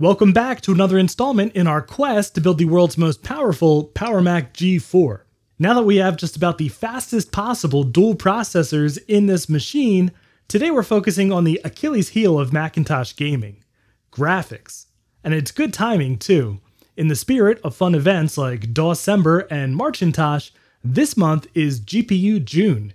Welcome back to another installment in our quest to build the world's most powerful PowerMac G4. Now that we have just about the fastest possible dual processors in this machine, today we're focusing on the Achilles heel of Macintosh gaming, graphics. And it's good timing too. In the spirit of fun events like Dosember and Marchintosh, this month is GPU June.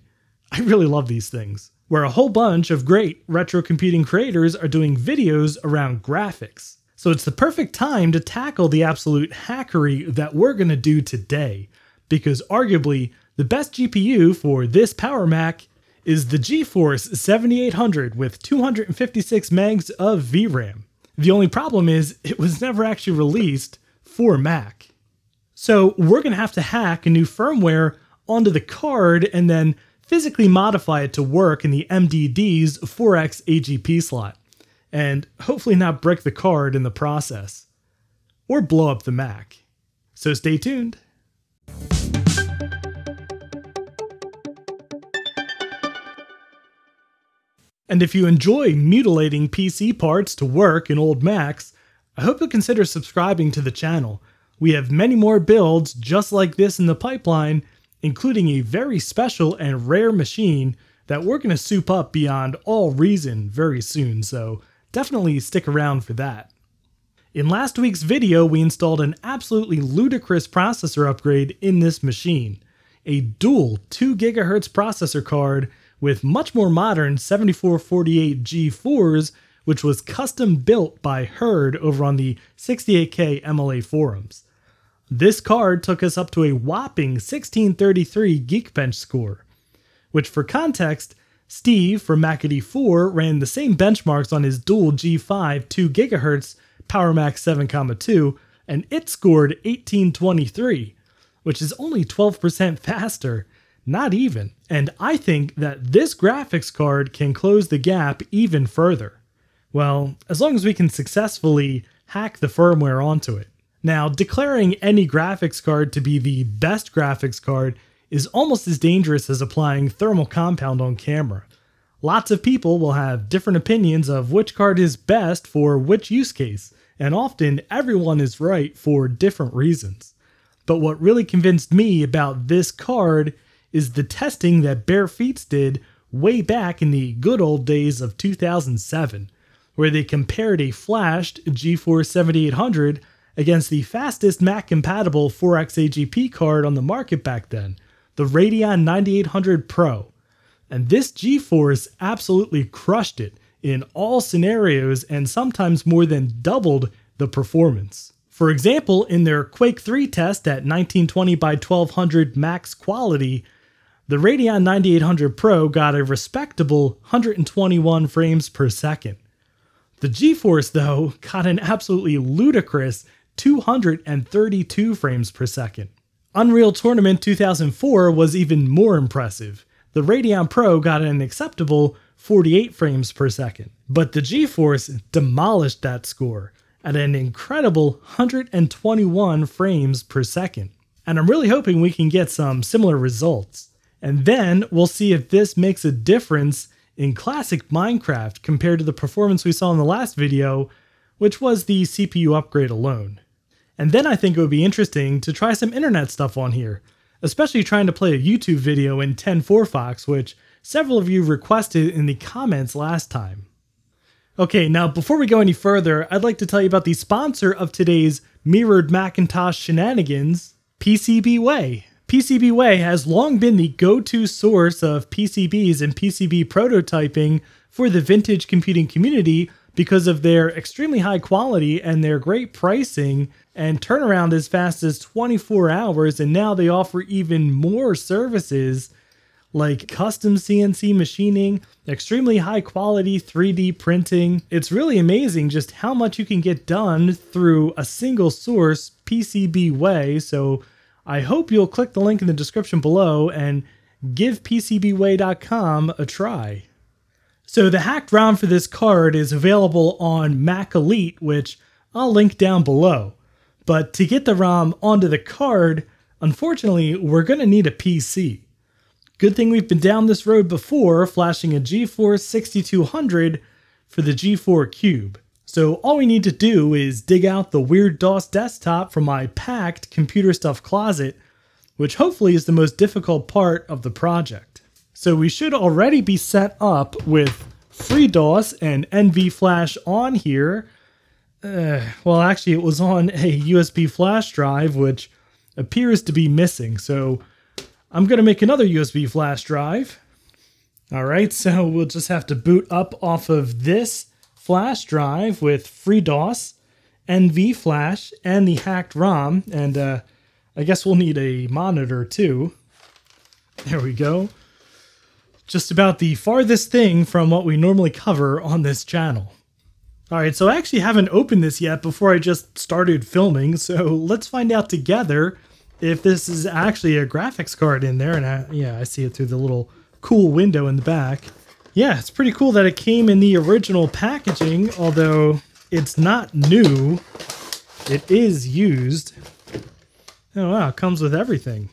I really love these things, where a whole bunch of great retro computing creators are doing videos around graphics. So it's the perfect time to tackle the absolute hackery that we're going to do today, because arguably the best GPU for this PowerMac is the GeForce 7800 with 256 megs of VRAM. The only problem is it was never actually released for Mac. So we're going to have to hack a new firmware onto the card and then physically modify it to work in the MDD's 4X AGP slot and hopefully not break the card in the process, or blow up the Mac. So stay tuned. And if you enjoy mutilating PC parts to work in old Macs, I hope you'll consider subscribing to the channel. We have many more builds just like this in the pipeline, including a very special and rare machine that we're going to soup up beyond all reason very soon, so definitely stick around for that. In last week's video, we installed an absolutely ludicrous processor upgrade in this machine, a dual 2GHz processor card with much more modern 7448 G4s, which was custom built by Hurd over on the 68K MLA forums. This card took us up to a whopping 1633 Geekbench score, which for context Steve from Mac84 ran the same benchmarks on his dual G5 2GHz PowerMac 7,2, and it scored 1823, which is only 12% faster, not even. And I think that this graphics card can close the gap even further. Well, as long as we can successfully hack the firmware onto it. Now, declaring any graphics card to be the best graphics card is almost as dangerous as applying thermal compound on camera. Lots of people will have different opinions of which card is best for which use case, and often everyone is right for different reasons. But what really convinced me about this card is the testing that Bare did way back in the good old days of 2007, where they compared a flashed GeForce 7800 against the fastest Mac compatible 4X AGP card on the market back then, the Radeon 9800 Pro. And this GeForce absolutely crushed it in all scenarios and sometimes more than doubled the performance. For example, in their Quake 3 test at 1920 by 1200 max quality, the Radeon 9800 Pro got a respectable 121 frames per second. The GeForce, though, got an absolutely ludicrous 232 frames per second. Unreal Tournament 2004 was even more impressive. The Radeon Pro got an acceptable 48 frames per second, but the GeForce demolished that score at an incredible 121 frames per second. And I'm really hoping we can get some similar results. And then we'll see if this makes a difference in classic Minecraft compared to the performance we saw in the last video, which was the CPU upgrade alone. And then I think it would be interesting to try some internet stuff on here, especially trying to play a YouTube video in TenFourFox, which several of you requested in the comments last time. Okay, now before we go any further, I'd like to tell you about the sponsor of today's Mirrored Macintosh Shenanigans, PCBWay. PCBWay has long been the go-to source of PCBs and PCB prototyping for the vintage computing community because of their extremely high quality and their great pricing and turnaround as fast as 24 hours. And now they offer even more services like custom CNC machining, extremely high quality 3D printing. It's really amazing just how much you can get done through a single source PCBWay. So I hope you'll click the link in the description below and give PCBWay.com a try. So the hacked ROM for this card is available on MacElite, which I'll link down below. But to get the ROM onto the card, unfortunately, we're going to need a PC. Good thing we've been down this road before, flashing a GeForce 6200 for the G4 Cube. So all we need to do is dig out the Weird DOS desktop from my packed computer stuff closet, which hopefully is the most difficult part of the project. So we should already be set up with FreeDOS and NVFlash on here. Uh, well, actually, it was on a USB flash drive, which appears to be missing. So I'm going to make another USB flash drive. All right, so we'll just have to boot up off of this flash drive with FreeDOS, NV Flash, and the hacked ROM. And uh, I guess we'll need a monitor too. There we go. Just about the farthest thing from what we normally cover on this channel. Alright, so I actually haven't opened this yet before I just started filming, so let's find out together if this is actually a graphics card in there. And I, yeah, I see it through the little cool window in the back. Yeah, it's pretty cool that it came in the original packaging, although it's not new. It is used. Oh wow, it comes with everything.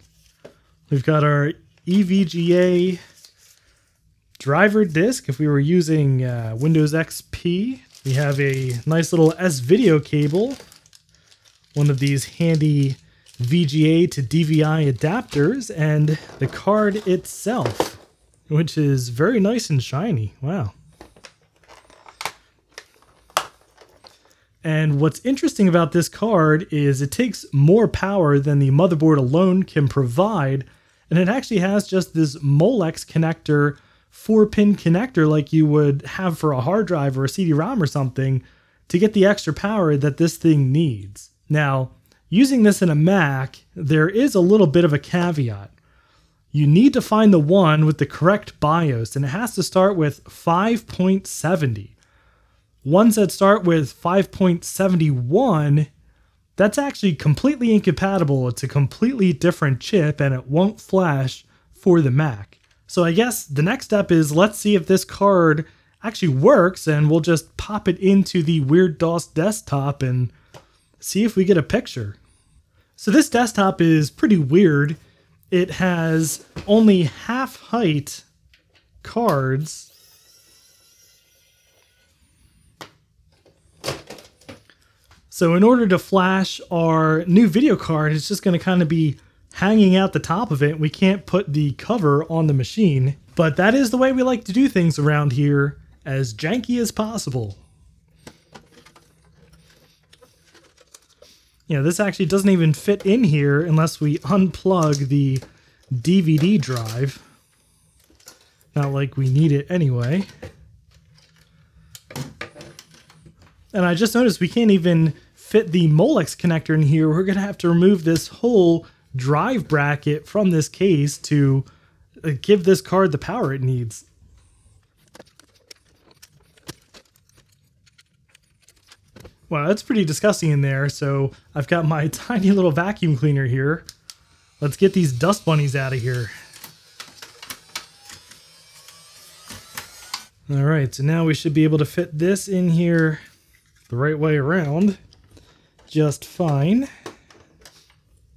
We've got our EVGA driver disk if we were using uh, Windows XP. We have a nice little S-Video cable, one of these handy VGA to DVI adapters, and the card itself, which is very nice and shiny. Wow. And what's interesting about this card is it takes more power than the motherboard alone can provide, and it actually has just this Molex connector four pin connector like you would have for a hard drive or a CD-ROM or something to get the extra power that this thing needs. Now, using this in a Mac, there is a little bit of a caveat. You need to find the one with the correct BIOS, and it has to start with 5.70. Ones that start with 5.71, that's actually completely incompatible. It's a completely different chip, and it won't flash for the Mac. So I guess the next step is let's see if this card actually works and we'll just pop it into the Weird DOS desktop and see if we get a picture. So this desktop is pretty weird. It has only half height cards. So in order to flash our new video card, it's just going to kind of be hanging out the top of it. We can't put the cover on the machine, but that is the way we like to do things around here, as janky as possible. You know, this actually doesn't even fit in here unless we unplug the DVD drive. Not like we need it anyway. And I just noticed we can't even fit the Molex connector in here. We're going to have to remove this whole drive bracket from this case to uh, give this card the power it needs. Wow, that's pretty disgusting in there. So I've got my tiny little vacuum cleaner here. Let's get these dust bunnies out of here. All right, so now we should be able to fit this in here the right way around just fine.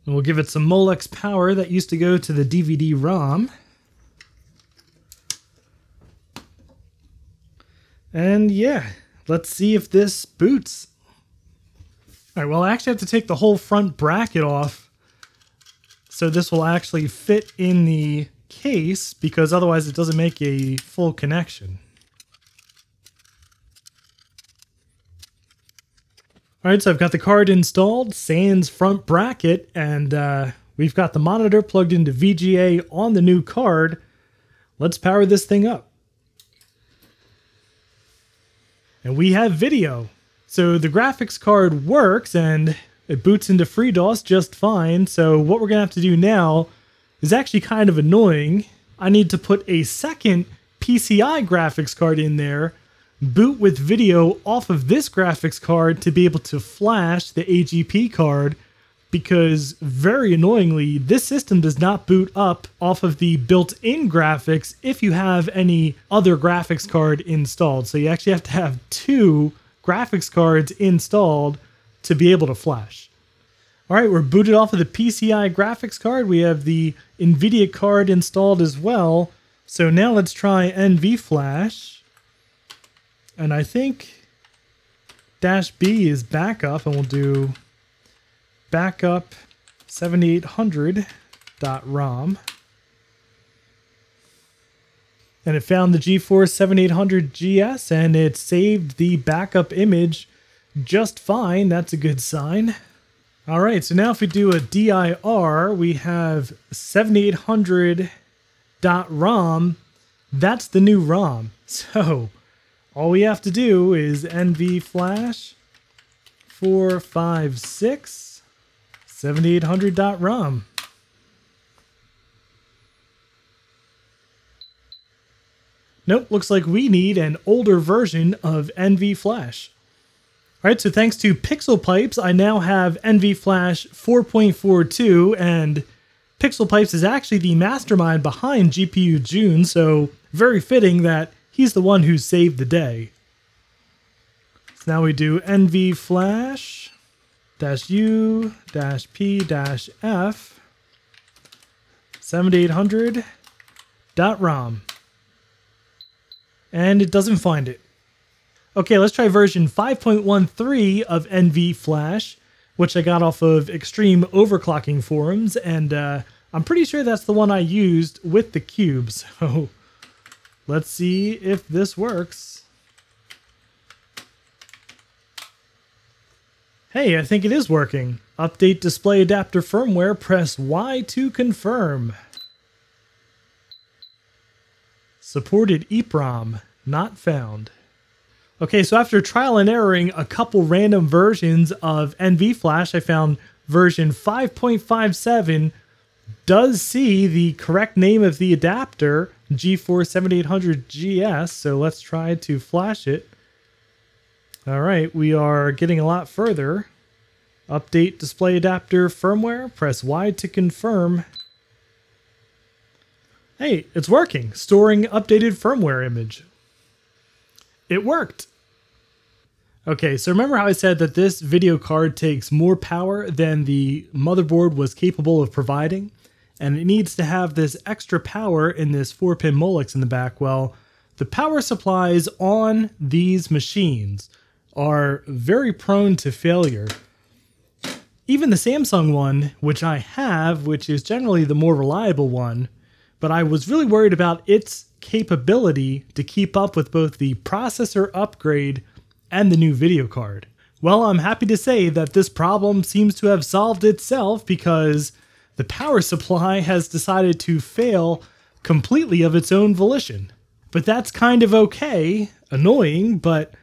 And we'll give it some Molex power that used to go to the DVD-ROM. And yeah, let's see if this boots. All right, well, I actually have to take the whole front bracket off. So this will actually fit in the case because otherwise it doesn't make a full connection. All right, so I've got the card installed, sans front bracket, and uh, we've got the monitor plugged into VGA on the new card. Let's power this thing up. And we have video. So the graphics card works and it boots into FreeDOS just fine. So what we're gonna have to do now is actually kind of annoying. I need to put a second PCI graphics card in there boot with video off of this graphics card to be able to flash the AGP card because very annoyingly, this system does not boot up off of the built-in graphics if you have any other graphics card installed. So you actually have to have two graphics cards installed to be able to flash. All right, we're booted off of the PCI graphics card. We have the NVIDIA card installed as well. So now let's try NV Flash. And I think dash B is backup, and we'll do backup 7800.rom. And it found the GeForce 7800 GS and it saved the backup image just fine. That's a good sign. All right, so now if we do a dir, we have 7800.rom. That's the new ROM. So all we have to do is nv flash 456 7800.rom. Nope, looks like we need an older version of NV Flash. Alright, so thanks to Pixel Pipes, I now have NV Flash 4.42, and Pixel Pipes is actually the mastermind behind GPU June, so very fitting that he's the one who saved the day. So now we do NV Flash dash U dash P dash F 7800 dot ROM. And it doesn't find it. Okay, let's try version 5.13 of NV Flash, which I got off of Extreme Overclocking forums, and uh, I'm pretty sure that's the one I used with the cube, so let's see if this works. Hey, I think it is working. Update display adapter firmware, press Y to confirm. Supported EEPROM, not found. Okay, so after trial and erroring a couple random versions of NV Flash, I found version 5.57 does see the correct name of the adapter, GeForce 7800 GS, so let's try to flash it. All right, we are getting a lot further. Update display adapter firmware, press Y to confirm. Hey, it's working, storing updated firmware image. It worked. Okay, so remember how I said that this video card takes more power than the motherboard was capable of providing? And it needs to have this extra power in this 4-pin Molex in the back. Well, the power supplies on these machines are very prone to failure. Even the Samsung one, which I have, which is generally the more reliable one, but I was really worried about its capability to keep up with both the processor upgrade and the new video card. Well, I'm happy to say that this problem seems to have solved itself because the power supply has decided to fail completely of its own volition. But that's kind of okay, annoying, but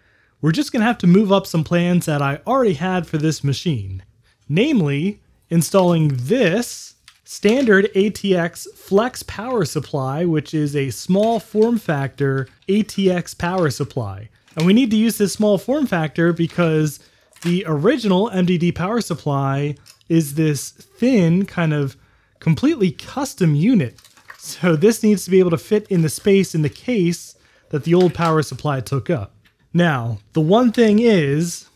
we're just going to have to move up some plans that I already had for this machine. Namely, installing this standard ATX Flex power supply, which is a small form factor ATX power supply. And we need to use this small form factor because the original MDD power supply is this thin kind of completely custom unit. So this needs to be able to fit in the space in the case that the old power supply took up. Now, the one thing is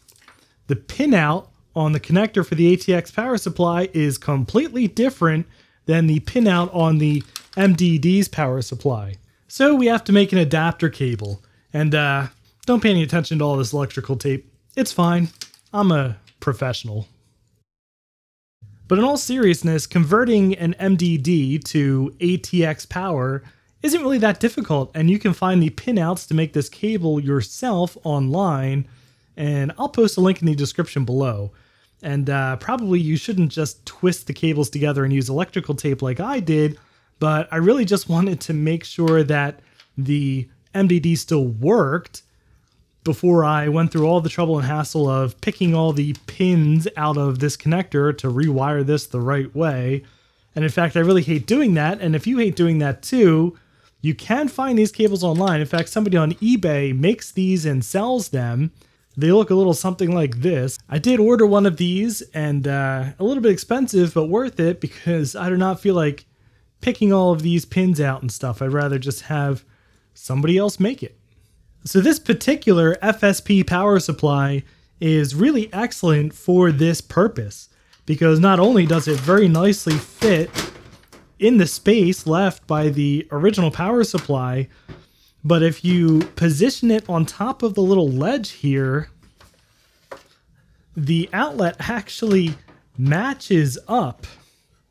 the pinout on the connector for the ATX power supply is completely different than the pinout on the MDD's power supply. So we have to make an adapter cable. And uh, don't pay any attention to all this electrical tape. It's fine. I'm a professional. But in all seriousness, converting an MDD to ATX power isn't really that difficult, and you can find the pinouts to make this cable yourself online and I'll post a link in the description below. And uh, probably you shouldn't just twist the cables together and use electrical tape like I did, but I really just wanted to make sure that the MDD still worked before I went through all the trouble and hassle of picking all the pins out of this connector to rewire this the right way. And in fact, I really hate doing that. And if you hate doing that too, you can find these cables online. In fact, somebody on eBay makes these and sells them. They look a little something like this. I did order one of these and uh, a little bit expensive, but worth it because I do not feel like picking all of these pins out and stuff. I'd rather just have somebody else make it. So this particular FSP power supply is really excellent for this purpose because not only does it very nicely fit in the space left by the original power supply, but if you position it on top of the little ledge here, the outlet actually matches up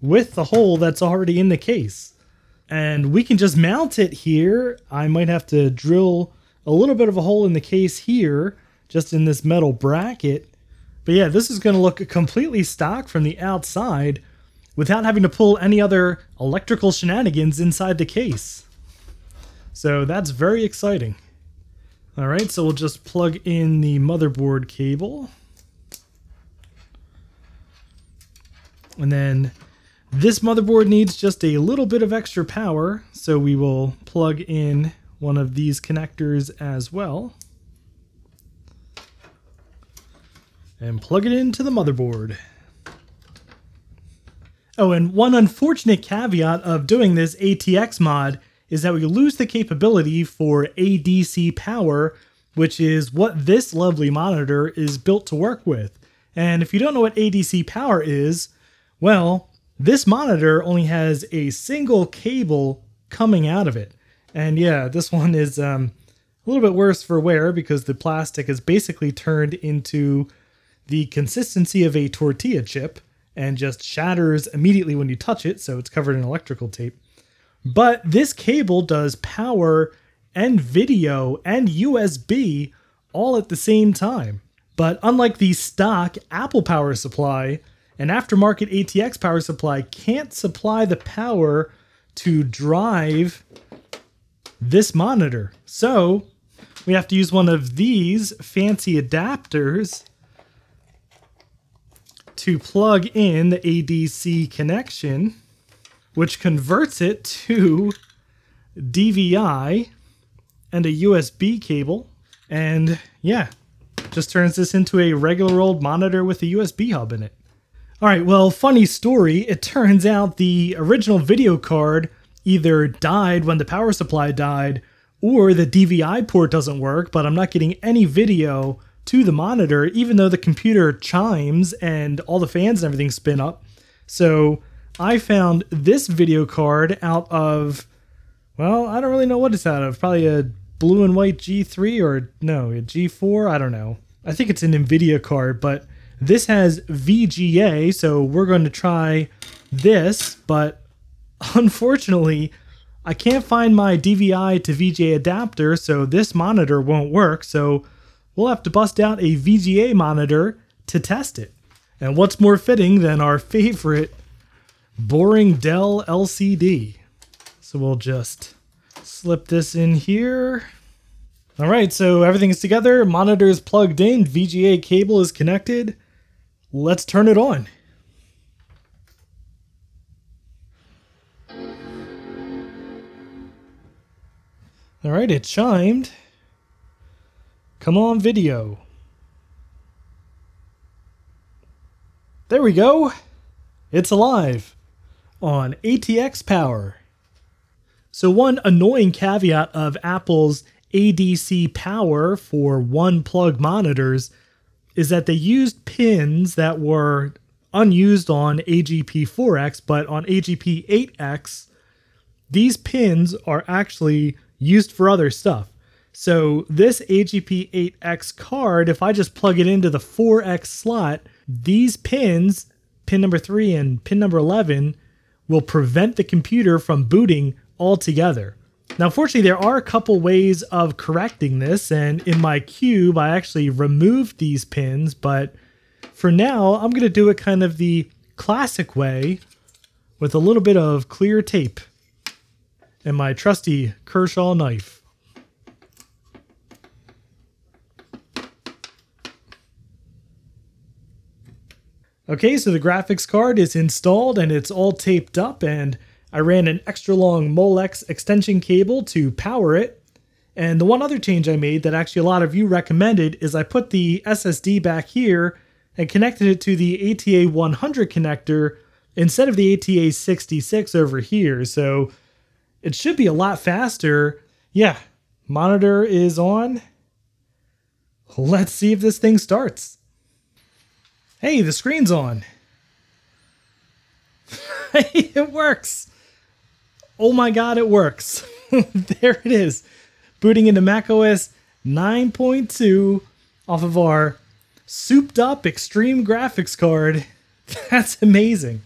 with the hole that's already in the case. And we can just mount it here. I might have to drill a little bit of a hole in the case here, just in this metal bracket. But yeah, this is going to look completely stock from the outside without having to pull any other electrical shenanigans inside the case. So that's very exciting. All right, so we'll just plug in the motherboard cable. And then this motherboard needs just a little bit of extra power, so we will plug in one of these connectors as well. And plug it into the motherboard. Oh, and one unfortunate caveat of doing this ATX mod is that we lose the capability for ADC power, which is what this lovely monitor is built to work with. And if you don't know what ADC power is, well, this monitor only has a single cable coming out of it. And yeah, this one is um, a little bit worse for wear because the plastic is basically turned into the consistency of a tortilla chip and just shatters immediately when you touch it, so it's covered in electrical tape. But this cable does power and video and USB all at the same time. But unlike the stock Apple power supply, an aftermarket ATX power supply can't supply the power to drive this monitor. So we have to use one of these fancy adapters to plug in the ADC connection which converts it to DVI and a USB cable. And yeah, just turns this into a regular old monitor with a USB hub in it. All right, well, funny story. It turns out the original video card either died when the power supply died or the DVI port doesn't work, but I'm not getting any video to the monitor, even though the computer chimes and all the fans and everything spin up. So I found this video card out of, well, I don't really know what it's out of. Probably a blue and white G3 or no, a G4. I don't know. I think it's an NVIDIA card, but this has VGA, so we're going to try this, but unfortunately, I can't find my DVI to VGA adapter, so this monitor won't work, so we'll have to bust out a VGA monitor to test it. And what's more fitting than our favorite boring Dell LCD. So we'll just slip this in here. All right, so everything is together. Monitor is plugged in. VGA cable is connected. Let's turn it on. All right, it chimed. Come on, video. There we go. It's alive on ATX power. So one annoying caveat of Apple's ADC power for one plug monitors is that they used pins that were unused on AGP4X, but on AGP8X, these pins are actually used for other stuff. So this AGP8X card, if I just plug it into the 4X slot, these pins, pin number 3 and pin number 11, will prevent the computer from booting altogether. Now, fortunately, there are a couple ways of correcting this, and in my cube, I actually removed these pins, but for now, I'm going to do it kind of the classic way with a little bit of clear tape and my trusty Kershaw knife. Okay, so the graphics card is installed and it's all taped up and I ran an extra long Molex extension cable to power it. And the one other change I made that actually a lot of you recommended is I put the SSD back here and connected it to the ATA 100 connector instead of the ATA 66 over here. So it should be a lot faster. Yeah, monitor is on. Let's see if this thing starts. Hey, the screen's on. it works. Oh my god, it works. there it is. Booting into macOS 9.2 off of our souped up extreme graphics card. That's amazing.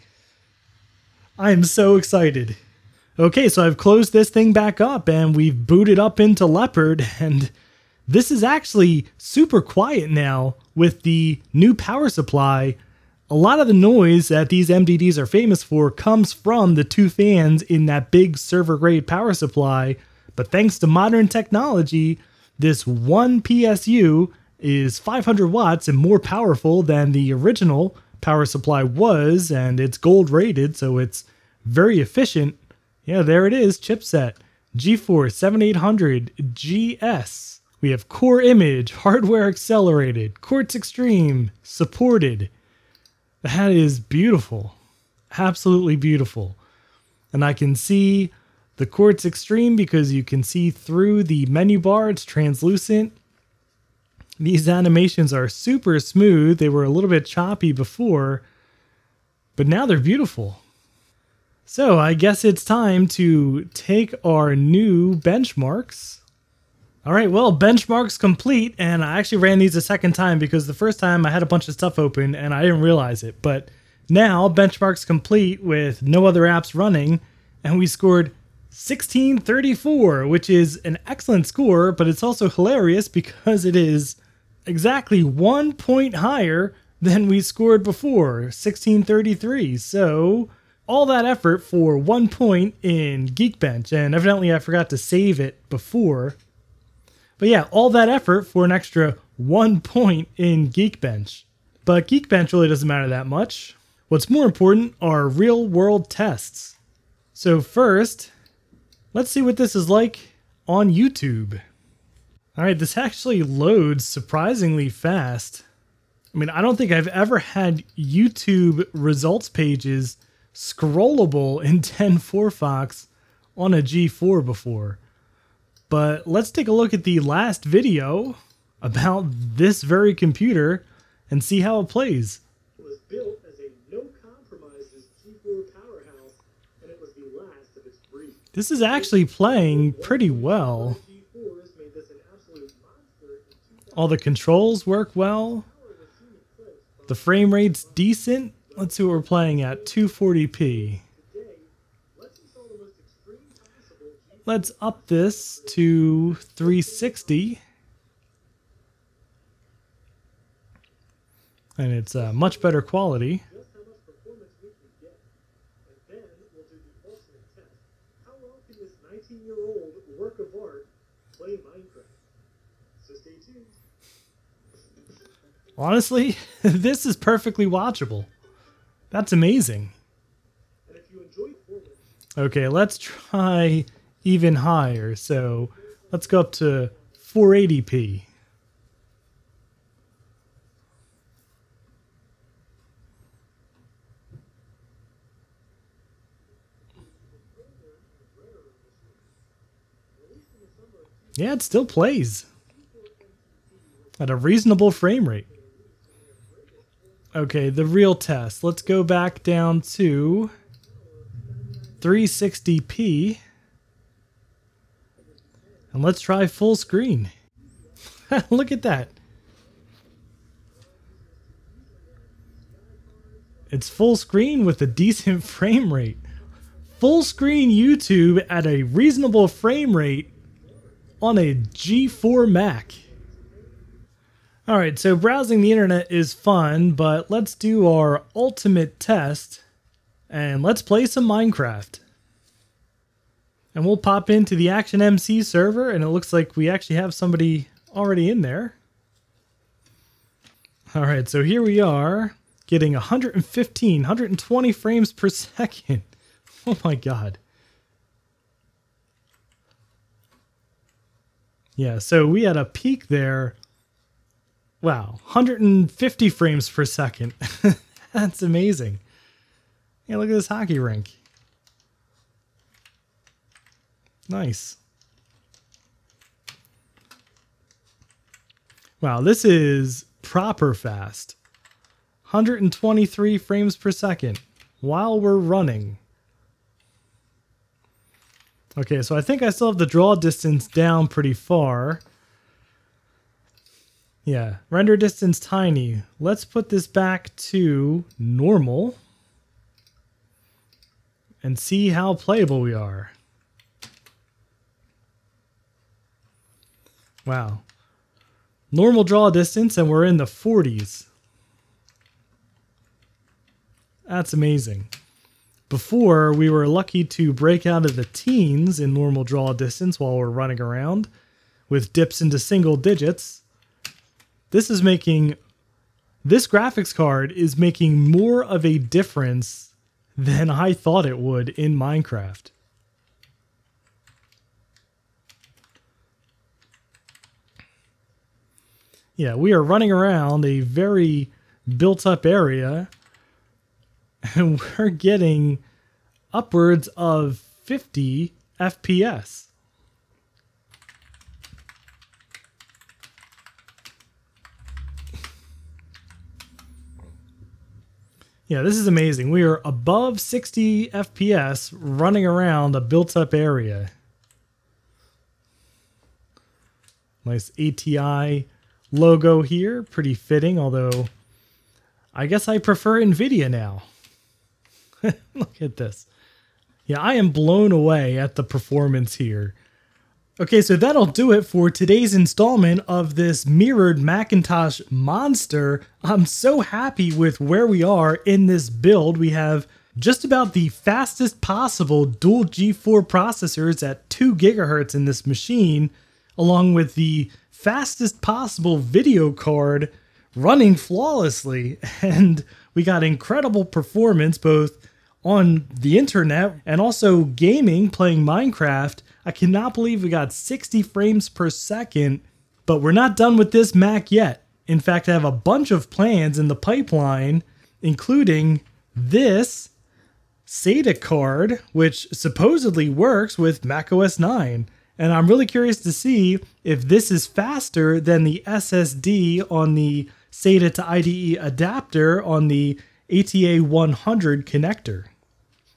I am so excited. Okay, so I've closed this thing back up and we've booted up into Leopard and this is actually super quiet now with the new power supply. A lot of the noise that these MDDs are famous for comes from the two fans in that big server grade power supply, but thanks to modern technology, this one PSU is 500 watts and more powerful than the original power supply was, and it's gold rated, so it's very efficient yeah, there it is, chipset. GeForce 7800 GS. We have Core Image, hardware accelerated, Quartz Extreme, supported. That is beautiful. Absolutely beautiful. And I can see the Quartz Extreme because you can see through the menu bar, it's translucent. These animations are super smooth. They were a little bit choppy before, but now they're beautiful. So I guess it's time to take our new benchmarks. All right, well, benchmarks complete, and I actually ran these a second time because the first time I had a bunch of stuff open and I didn't realize it. But now, benchmarks complete with no other apps running, and we scored 1634, which is an excellent score, but it's also hilarious because it is exactly one point higher than we scored before, 1633. So all that effort for one point in Geekbench, and evidently I forgot to save it before. But yeah, all that effort for an extra one point in Geekbench. But Geekbench really doesn't matter that much. What's more important are real world tests. So first, let's see what this is like on YouTube. All right, this actually loads surprisingly fast. I mean, I don't think I've ever had YouTube results pages scrollable in TenFourFox on a G4 before. But let's take a look at the last video about this very computer and see how it plays. It was built as a no compromises G4 powerhouse, and it was the last of its breed. This is actually playing pretty well. All the controls work well. The frame rate's decent. Let's see what we're playing at 240p. Let's up this to 360. And it's uh, much better quality. Honestly, this is perfectly watchable. That's amazing. Okay, let's try even higher. So let's go up to 480p. Yeah, it still plays at a reasonable frame rate. Okay, the real test. Let's go back down to 360p. And let's try full screen. Look at that. It's full screen with a decent frame rate. Full screen YouTube at a reasonable frame rate on a G4 Mac. All right, so browsing the internet is fun, but let's do our ultimate test and let's play some Minecraft. And we'll pop into the Action MC server and it looks like we actually have somebody already in there. All right, so here we are getting 115, 120 frames per second. Oh my God. Yeah, so we had a peak there Wow, 150 frames per second. That's amazing. Yeah, look at this hockey rink. Nice. Wow, this is proper fast. 123 frames per second while we're running. Okay, so I think I still have the draw distance down pretty far. Yeah, render distance tiny. Let's put this back to normal and see how playable we are. Wow. Normal draw distance and we're in the 40s. That's amazing. Before, we were lucky to break out of the teens in normal draw distance while we're running around, with dips into single digits. This is making, this graphics card is making more of a difference than I thought it would in Minecraft. Yeah, we are running around a very built up area and we're getting upwards of 50 FPS. Yeah, this is amazing. We are above 60 FPS running around a built up area. Nice ATI logo here. Pretty fitting, although I guess I prefer NVIDIA now. Look at this. Yeah, I am blown away at the performance here. Okay, so that'll do it for today's installment of this mirrored Macintosh monster. I'm so happy with where we are in this build. We have just about the fastest possible dual G4 processors at 2 gigahertz in this machine, along with the fastest possible video card running flawlessly. And we got incredible performance both on the internet and also gaming, playing Minecraft. I cannot believe we got 60 frames per second, but we're not done with this Mac yet. In fact, I have a bunch of plans in the pipeline, including this SATA card, which supposedly works with macOS 9. And I'm really curious to see if this is faster than the SSD on the SATA to IDE adapter on the ATA 100 connector.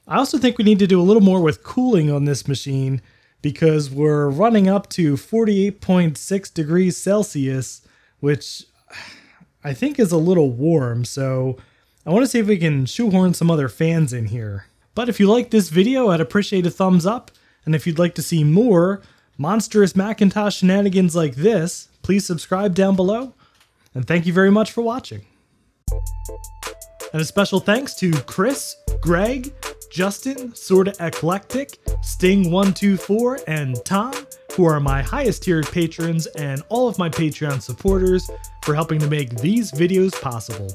I also think we need to do a little more with cooling on this machine because we're running up to 48.6 degrees Celsius, which I think is a little warm. So I want to see if we can shoehorn some other fans in here. But if you like this video, I'd appreciate a thumbs up. And if you'd like to see more monstrous Macintosh shenanigans like this, please subscribe down below. And thank you very much for watching. And a special thanks to Chris, Greg, Justin, Sorta Eclectic, Sting124, and Tom, who are my highest tiered patrons and all of my Patreon supporters for helping to make these videos possible.